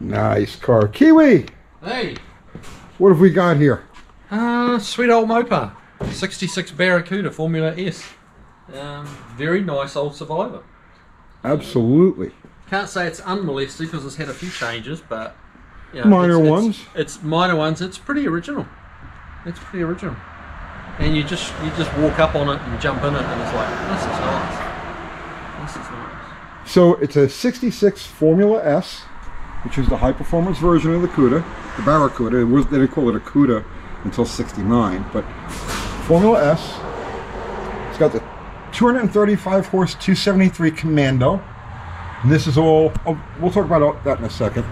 Nice car. Kiwi, Hey, what have we got here? uh, sweet old Mopar, 66 Barracuda Formula S. Um, very nice old survivor. Absolutely. Can't say it's unmolested because it's had a few changes, but you Minor it's, ones? It's, it's minor ones. It's pretty original. It's pretty original. And you just you just walk up on it and jump in it, and it's like this is nice. This is nice. So it's a 66 Formula S, which is the high performance version of the CUDA, the Barracuda. It was, they didn't call it a CUDA until 69, but Formula S. It's got the 235 horse 273 Commando. And this is all, oh, we'll talk about that in a second.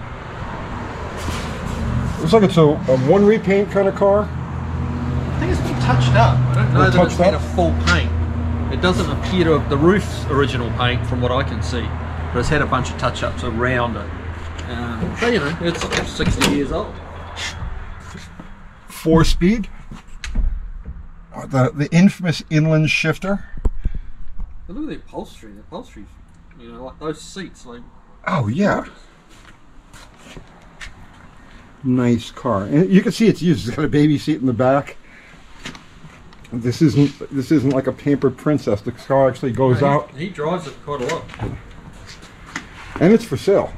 Looks like it's a, a one repaint kind of car. I think it's been touched up. I don't know Been that it's had up? a full paint. It doesn't appear to have the roof's original paint from what I can see, but it's had a bunch of touch-ups around it. Um, so you know, it's, it's 60 years old. Four speed. Uh, The, the infamous inland shifter. But look at the upholstery. The upholstery, you know, like those seats, like Oh, yeah. Nice car, and you can see it's used. It's got a baby seat in the back. This isn't this isn't like a pampered princess. The car actually goes he, out, He drives it quite a lot. and it's for sale.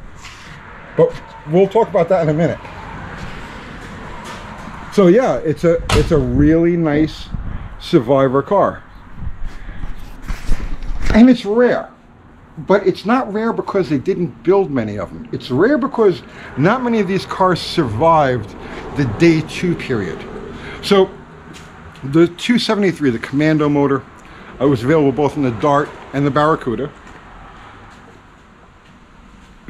But we'll talk about that in a minute. So yeah, it's a it's a really nice survivor car, and it's rare. But it's not rare because they didn't build many of them. It's rare because not many of these cars survived the day two period. So the 273, the Commando motor, uh, was available both in the Dart and the Barracuda.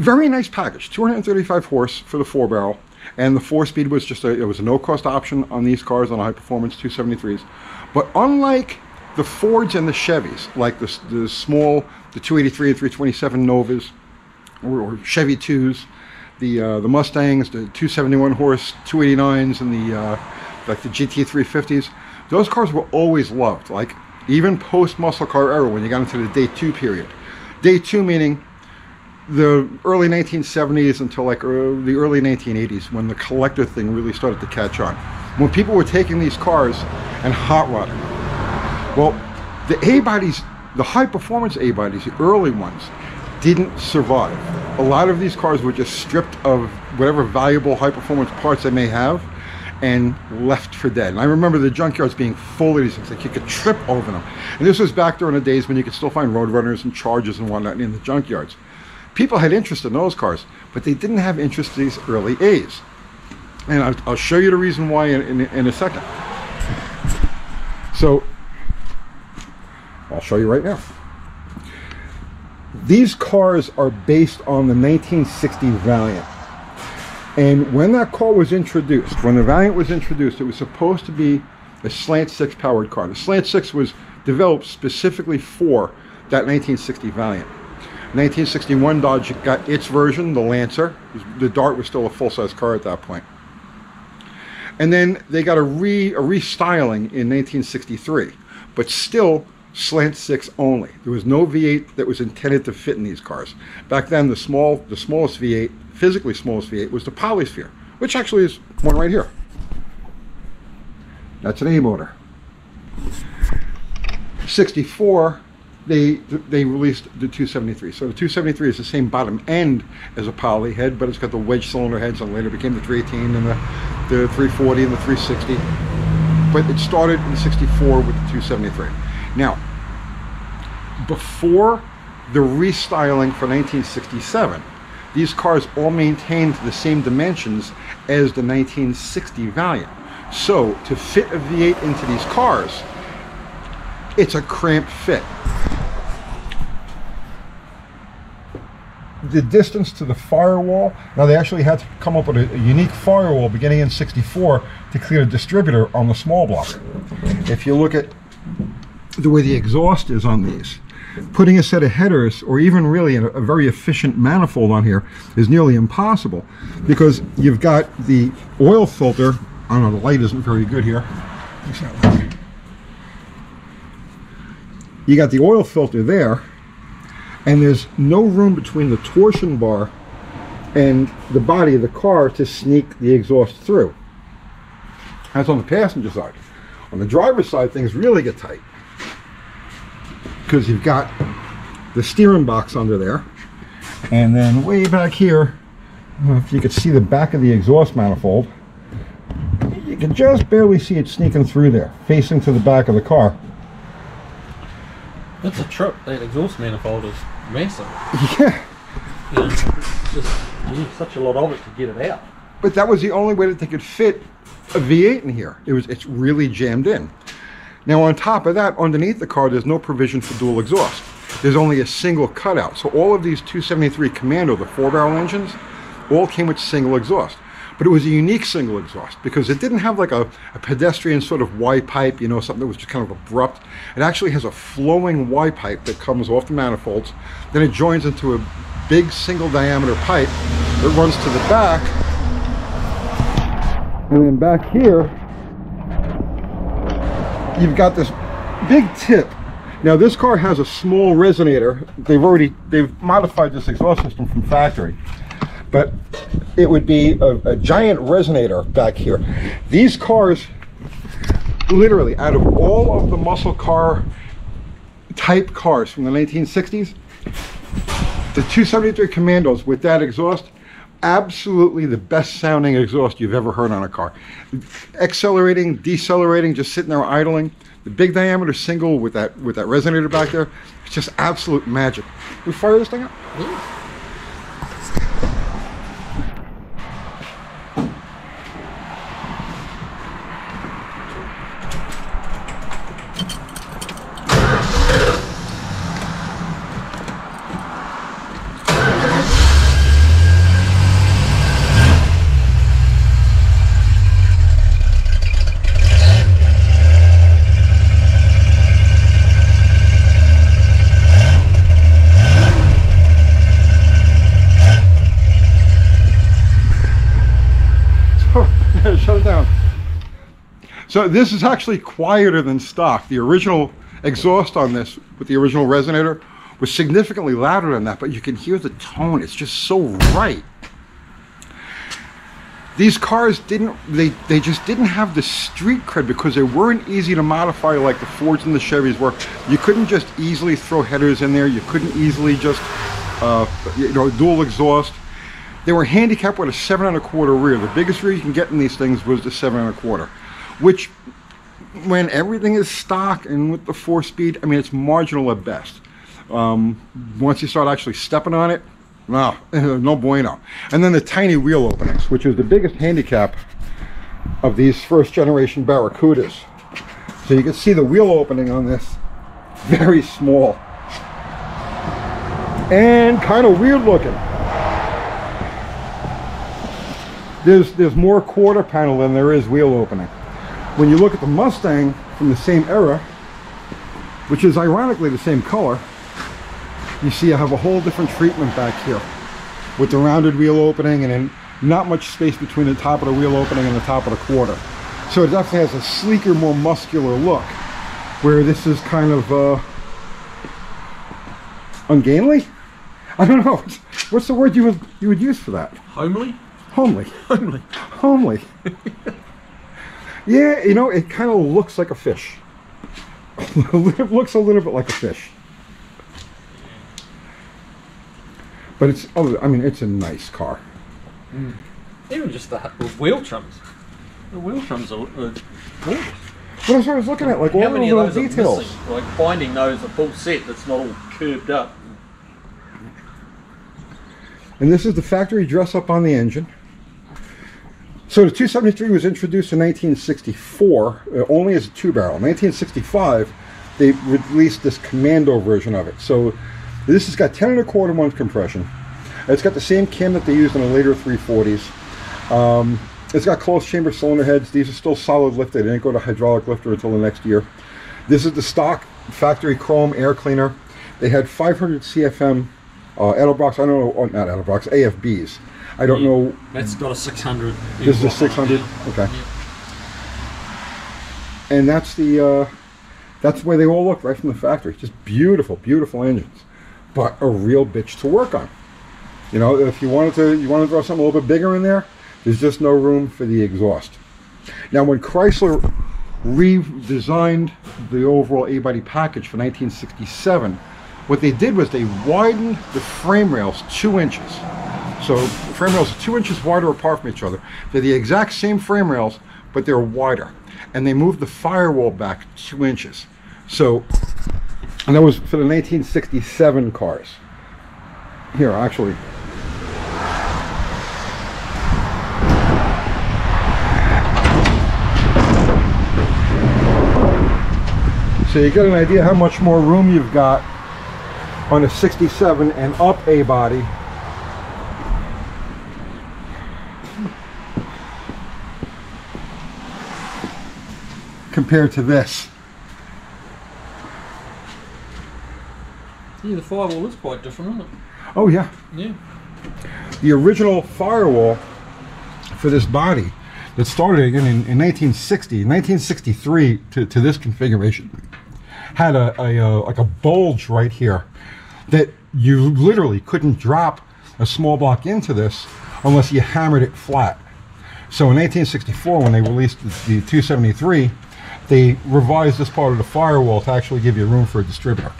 Very nice package, 235 horse for the four barrel, and the four speed was just a it was a no cost option on these cars on high performance 273s. But unlike the Fords and the Chevys, like the, the small, the 283 and 327 Novas, or, or Chevy 2s, the uh, the Mustangs, the 271 horse 289s, and the uh, like the GT 350s, those cars were always loved. Like even post muscle car era, when you got into the day two period, day two meaning the early 1970s until like ear- the early 1980s when the collector thing really started to catch on. When people were taking these cars and hot rodding. Well, the A bodies, the high performance A bodies, the early ones, didn't survive. A lot of these cars were just stripped of whatever valuable high performance parts they may have and left for dead. And I remember the junkyards being full of these things, like you could trip over them. And this was back during the days when you could still find roadrunners and chargers and whatnot in the junkyards. People had interest in those cars, but they didn't have interest in these early A's. And I'll, show you the reason why in, in, in a second. So, I'll show you right now. These cars are based on the 1960 Valiant. And when that car was introduced, when the Valiant was introduced, it was supposed to be a slant six powered car. The slant six was developed specifically for that 1960 Valiant. 1961 Dodge got its version, the Lancer. The Dart was still a full size car at that point. And then they got a re a restyling in 1963, but still slant six only. There was no V8 that was intended to fit in these cars. Back then, the small the smallest V8, physically smallest V8, was the Polysphere, which actually is one right here. That's an A motor. 64, they they released the 273. So the 273 is the same bottom end as a poly head, but it's got the wedge cylinder heads, and later became the 318 and the, the 340 and the 360. But it started in 64 with the 273. Now, before the restyling for 1967, these cars all maintained the same dimensions as the 1960 Valiant. So to fit a V8 into these cars, it's a cramped fit. The distance to the firewall, now they actually had to come up with a, a unique firewall beginning in 64 to clear the distributor on the small block. If you look at the way the exhaust is on these, putting a set of headers or even really a, a very efficient manifold on here is nearly impossible because you've got the oil filter, I don't know, the light isn't very good here. You got the oil filter there and there's no room between the torsion bar and the body of the car to sneak the exhaust through. That's on the passenger side. On the driver's side, things really get tight because you've got the steering box under there, and then way back here, if you could see the back of the exhaust manifold, you can just barely see it sneaking through there, facing to the back of the car. That's a trip. That exhaust manifold is massive. Yeah. You know, just such a lot of it to get it out. But that was the only way that they could fit a V8 in here. It was it's really jammed in. Now on top of that, underneath the car, there's no provision for dual exhaust. There's only a single cutout. So all of these 273 Commando, the four barrel engines, all came with single exhaust. But it was a unique single exhaust because it didn't have like a, a pedestrian sort of Y pipe, you know, something that was just kind of abrupt. It actually has a flowing Y pipe that comes off the manifolds. Then it joins into a big single diameter pipe that runs to the back. And then back here, you've got this big tip. Now this car has a small resonator. They've already, they've modified this exhaust system from factory. But it would be a, a giant resonator back here. These cars, literally, out of all of the muscle car type cars from the 1960s, the 273 Commandos with that exhaust, absolutely the best sounding exhaust you've ever heard on a car. Accelerating, decelerating, just sitting there idling. The big diameter single with that with that resonator back there, it's just absolute magic. We fire this thing up? Yeah. So this is actually quieter than stock. The original exhaust on this with the original resonator was significantly louder than that, but you can hear the tone. It's just so right. These cars didn't, they, they just didn't have the street cred because they weren't easy to modify like the Fords and the Chevys were. You couldn't just easily throw headers in there. You couldn't easily just, uh, you know, dual exhaust. They were handicapped with a seven and a quarter rear. The biggest rear you can get in these things was the seven and a quarter which when everything is stock and with the four speed, I mean, it's marginal at best. Um, once you start actually stepping on it, no, no bueno. And then the tiny wheel openings, which is the biggest handicap of these first generation Barracudas. So you can see the wheel opening on this, very small. And kind of weird looking. There's, there's more quarter panel than there is wheel opening when you look at the Mustang from the same era, which is ironically the same color, you see I have a whole different treatment back here with the rounded wheel opening and not much space between the top of the wheel opening and the top of the quarter. So it definitely has a sleeker, more muscular look, where this is kind of uh, ungainly? I don't know. What's the word you would, you would use for that? Homely? Homely. Homely. Homely. Yeah, you know, it kind of looks like a fish. it looks a little bit like a fish. But it's, oh, I mean, it's a nice car. Mm. Even just the, the, wheel trims. The wheel trims are, gorgeous. What I was looking at, like How all the little details. Like finding those a full set that's not all curved up. And this is the factory dress up on the engine. So the 273 was introduced in 1964, uh, only as a two-barrel. In 1965, they released this Commando version of it. So this has got 10 and a quarter month compression. It's got the same cam that they used in the later 340s. Um, it's got closed chamber cylinder heads. These are still solid lifted. They didn't go to hydraulic lifter until the next year. This is the stock factory chrome air cleaner. They had 500 CFM uh, Edelbrock, I don't know, not Edelbrock, AFBs. I don't yeah, know. That's got a 600. This is a 600. Okay. Yeah. And that's the uh, that's the way they all look right from the factory. Just beautiful, beautiful engines, but a real bitch to work on. You know, if you wanted to, you want to throw something a little bit bigger in there, there's just no room for the exhaust. Now, when Chrysler redesigned the overall A-body package for 1967, what they did was they widened the frame rails two inches. So frame rails are two inches wider apart from each other. They're the exact same frame rails, but they're wider. And they moved the firewall back two inches. So, and that was for the 1967 cars. Here, actually, So you get an idea how much more room you've got on a 67 and up A Compared to this. Yeah, the firewall is quite different, isn't it? Oh yeah. Yeah. The original firewall for this body that started again in, in 1960, 1963 to, to this configuration had a, a, a like a bulge right here that you literally couldn't drop a small block into this unless you hammered it flat. So in 1864, when they released the, the 273, they revised this part of the firewall to actually give you room for a distributor.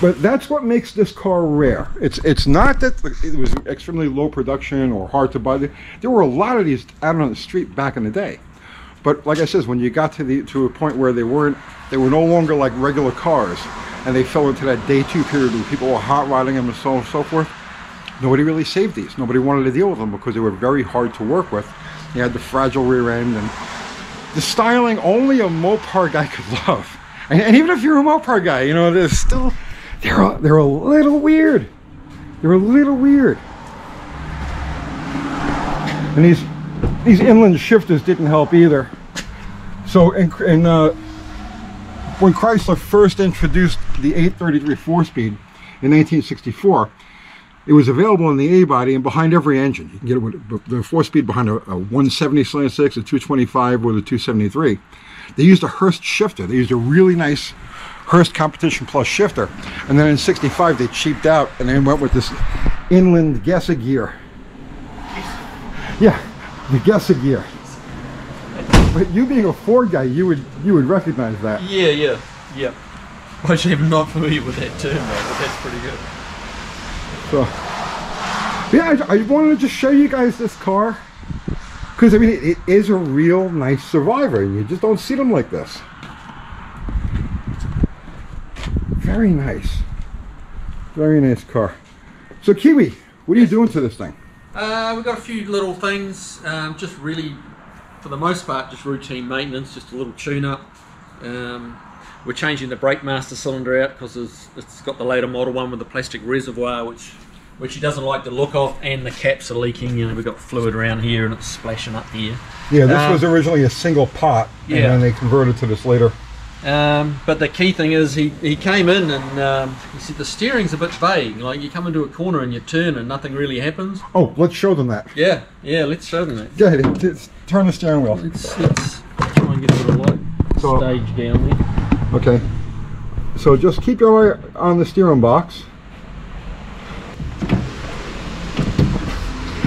But that's what makes this car rare. It's it's not that it was extremely low production or hard to buy. There were a lot of these out on the street back in the day. But like I says, when you got to the to a point where they weren't, they were no longer like regular cars, and they fell into that day two period where people were hot rodding them and so on and so forth. Nobody really saved these. Nobody wanted to deal with them because they were very hard to work with. You had the fragile rear end and the styling only a Mopar guy could love. And, and even if you're a Mopar guy, you know, they're still they're a, they're a little weird. They're a little weird. And these these inland shifters didn't help either. So in, in uh, when Chrysler first introduced the 833 four-speed in 1964, it was available in the A-body and behind every engine. You can get it with the four-speed behind a, a 170 slant 6, a 225, or the 273. They used a Hurst shifter. They used a really nice Hurst Competition Plus shifter. And then in 65, they cheaped out and they went with this inland Gesa gear. Yeah, the Gesa gear. But you being a Ford guy, you would you would recognize that. Yeah, yeah, yeah. Actually, I'm not familiar with that term, though, but that's pretty good. So, yeah, I, I wanted to just show you guys this car because I mean it, it is a real nice survivor, and you just don't see them like this. Very nice, very nice car. So Kiwi, what are you doing to this thing? Uh, we've got a few little things, um, just really, for the most part, just routine maintenance, just a little tune-up. Um, we're changing the brake master cylinder out because it's, it's got the later model one with the plastic reservoir, which which he doesn't like the look of, and the caps are leaking. You know, we've got fluid around here and it's splashing up here. Yeah, this um, was originally a single pot, yeah. and then they converted to this later. Um, but the key thing is he, he came in and um, he said the steering's a bit vague. Like you come into a corner and you turn and nothing really happens. Oh, let's show them that. Yeah, yeah, let's show them that. Go ahead, let's turn the steering wheel. Let's, let's try and get a bit of light so, stage down there. Okay. So just keep your eye on the steering box.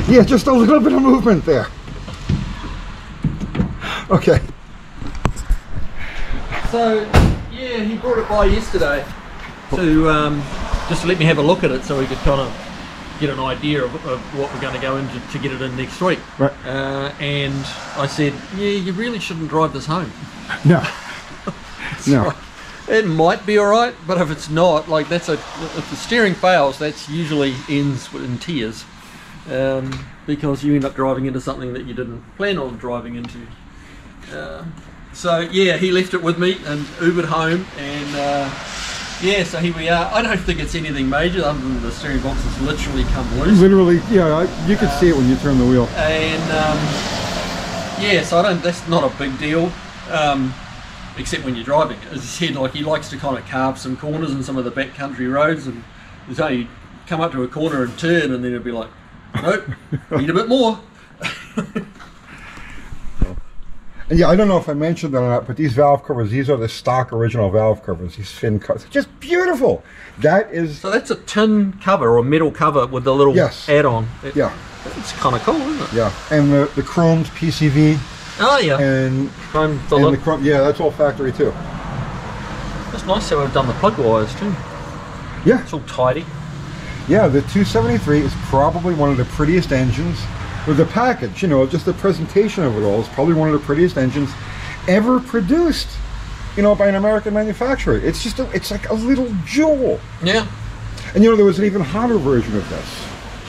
Yeah, just a little bit of movement there. Okay. So, yeah, he brought it by yesterday to um, just to let me have a look at it so we could kind of get an idea of, of what we're going to go into to get it in next week. Right. Uh, and I said, yeah, you really shouldn't drive this home. No. no. It might be all right, but if it's not, like that's a if the steering fails, that's usually ends in tears, um, because you end up driving into something that you didn't plan on driving into. Uh, so yeah, he left it with me and Ubered home, and uh, yeah, so here we are. I don't think it's anything major other than the steering box has literally come loose. Literally, yeah, you can uh, see it when you turn the wheel. And um, yeah, so I don't. That's not a big deal. Um, except when you're driving. As I said, like he likes to kind of carve some corners in some of the backcountry roads, and so you come up to a corner and turn, and then it'll be like, nope, need a bit more. And yeah, I don't know if I mentioned them or not, but these valve covers, these are the stock original valve covers. These fin covers, just beautiful. That is, So that's a tin cover or metal cover with the little Yes. add-on. It- yeah, It's kind of cool, isn't it? yeah. And the the chromed PCV Oh yeah. and Chrome and the fillet. chrome, yeah, that's all factory too. It's nice how we've done the plug wires too. Yeah, It's all tidy. Yeah, the 273 is probably one of the prettiest engines. With the package, you know, just the presentation of it all is probably one of the prettiest engines ever produced. You know, by an American manufacturer. It's just, a, it's like a little jewel. Yeah. And you know, there was an even hotter version of this.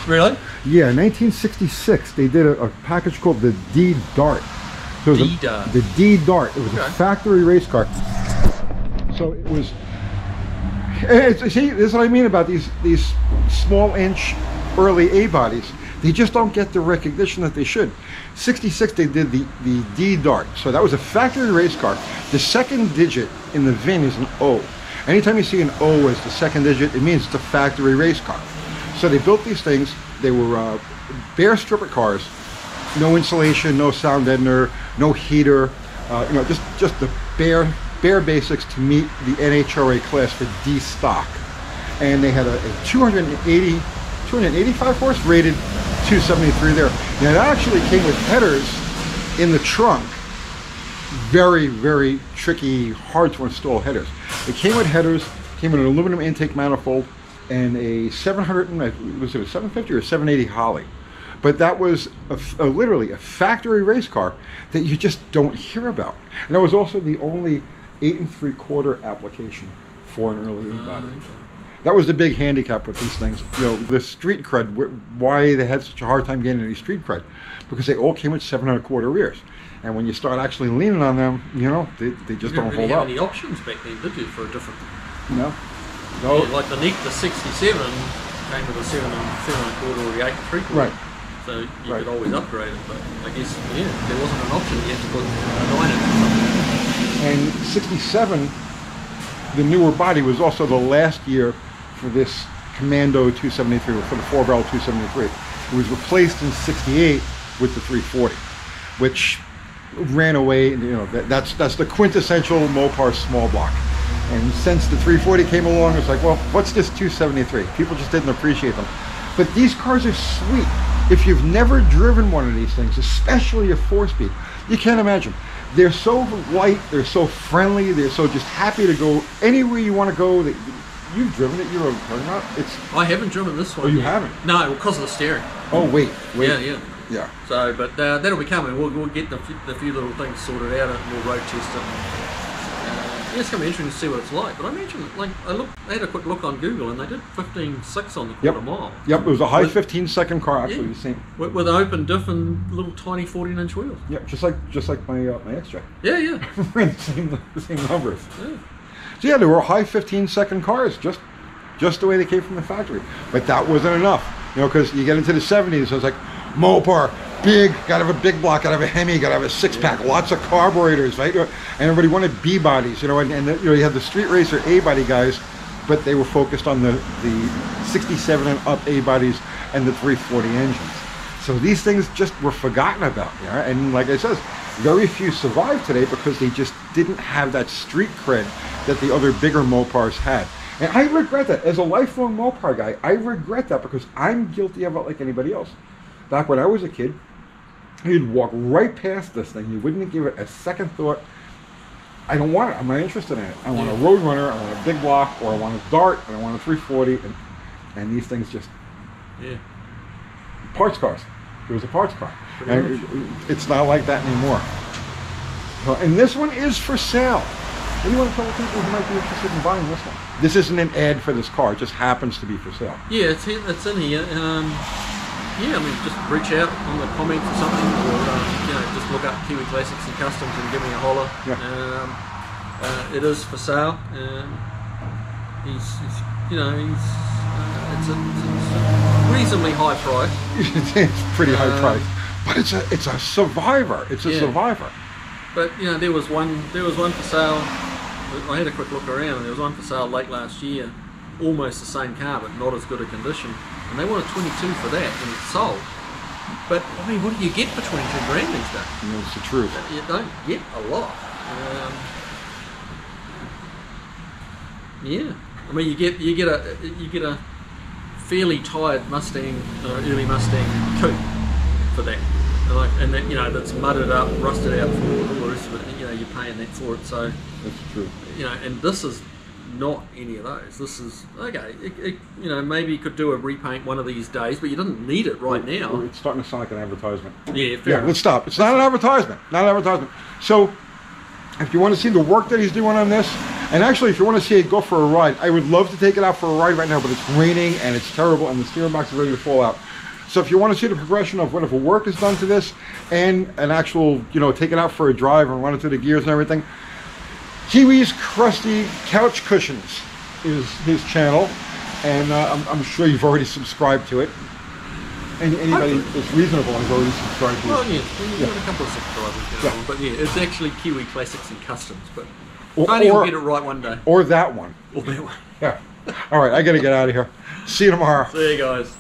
Really? Yeah, in 1966, they did a, a package called the D Dart. So it was a-. The D Dart. It was a factory race car. So it was. It's, see, this is what I mean about these these small inch early A bodies. They just don't get the recognition that they should. 66, they did the, the D Dart. So that was a factory race car. The second digit in the VIN is an O. Anytime you see an O as the second digit, it means it's a factory race car. So they built these things. They were uh, bare stripper cars, no insulation, no sound deadener, no heater. Uh, you know, just just the bare bare basics to meet the NHRA class for D stock. And they had a, a 280, 285 horse rated 273 there. Now it actually came with headers in the trunk very, very tricky, hard to install headers. It came with headers, came with an aluminum intake manifold, and a 700, uh, was it a 750 or 780 Holley? But that was a a- literally a factory race car that you just don't hear about. And that was also the only eight and three quarter application for an early body. Ah, that was the big handicap with these things. You know, the street cred, why they had such a hard time getting any street cred, because they all came with seven and a quarter rears. And when you start actually leaning on them, you know, they, they just don't didn't hold have up. any options back then, did you, for a different? No. Yeah, No. like the Neat, the 67 came with a seven and seven and a quarter or the eight and three quarter. Right. So you Right. could always upgrade it, but I guess yeah, there wasn't an option. You had to put a nine something. And 67, the newer body was also the last year for this Commando 273, or for the four barrel 273. It was replaced in 68 with the 340, which ran away. You know, that, that's that's the quintessential Mopar small block. And since the 340 came along, it's like, well, what's this 273? People just didn't appreciate them. But these cars are sweet. If you've never driven one of these things, especially a four-speed, you can't imagine. They're so light, they're so friendly, they're so just happy to go anywhere you want to go. That you've driven it, you're talking about. It's I haven't driven this one. Oh, you yet. haven't? No, because of the steering. oh wait, wait, Yeah, yeah. yeah. So, but uh, that'll be coming. We'll, we'll get the, few- the few little things sorted out and we'll road test it. It's gonna be interesting to see what it's like. But I mentioned, like, I looked, I had a quick look on Google and they did 15.6 on the quarter Yep. mile. Yep, it was a high With- 15 second car, actually. Yeah. The same. With, with open diff and little tiny 14 inch wheels. Yeah, just like just like my uh, my extra. Yeah, yeah. the same the same numbers. yeah. So yeah, they were high 15 second cars, just just the way they came from the factory. But that wasn't enough, you know, because you get into the 70s, so it's like Mopar, big, gotta have a big block, gotta have a Hemi, gotta have a six pack, lots of carburetors, right? And everybody wanted B bodies, you know, and, and you know you had the street racer A body guys, but they were focused on the the 67 and up A bodies and the 340 engines. So these things just were forgotten about, yeah. And like I says, very few survive today because they just didn't have that street cred that the other bigger Mopars had. And I regret that. As a lifelong Mopar guy, I regret that because I'm guilty of it like anybody else. Back when I was a kid, you'd walk right past this thing. You wouldn't give it a second thought. I don't want it. I'm not interested in it. I want a road runner. I want a big block, or I want a dart, and I want a 340. And, and these things just Yeah. parts cars. It was a parts car. Pretty And it- it's not like that anymore. So- And this one is for sale. What do you want to tell people who might be interested in buying this one? This isn't an ad for this car. It just happens to be for sale. Yeah, it's, in- it's in here. Um, yeah, I mean, just reach out on the comments or something, or uh, you know, just look up Kiwi Classics and Customs and give me a holler. Yeah. Um, uh, it is for sale. Um, he's, he's, you know, he's uh, it's, a, it's a reasonably high price. it's pretty high Uh, price, but it's a it's a survivor. It's a Yeah. survivor. But you know, there was one there was one for sale. I had a quick look around. There was one for sale late last year, almost the same car, but not as good a condition. And they wanted 22 for that, and it's sold. But I mean, what do you get for twenty two grand these days? It's the truth. You don't get a lot. Um, yeah, I mean, you get you get a you get a fairly tired Mustang, uh, early Mustang coupe for that, and, like, and that you know that's mudded up, rusted out, for all the rest of it. You know, you're paying that for it. So That's true. you know, and this is not any of those. This is okay. It, it, you know, maybe you could do a repaint one of these days, but you don't need it right now. It's starting to sound like an advertisement. Yeah, fair Yeah, let's stop. It's not an advertisement. Not an advertisement. So, if you want to see the work that he's doing on this, and actually, if you want to see it go for a ride, I would love to take it out for a ride right now, but it's raining and it's terrible, and the steering box is ready to fall out. So, if you want to see the progression of whatever work is done to this, and an actual, you know, take it out for a drive and run it through the gears and everything, Kiwi's Crusty Couch Cushions is his channel, and uh, I'm, I'm sure you've already subscribed to it. And anybody that's reasonable has already subscribed to it. Well, yeah, you've got a couple of subscribers, Yeah. but yeah, it's actually Kiwi Classics and Customs, but Or- Tony will or- get it right one day. Or that one. Or that one. Yeah. All right, I got to get out of here. See you tomorrow. See you guys.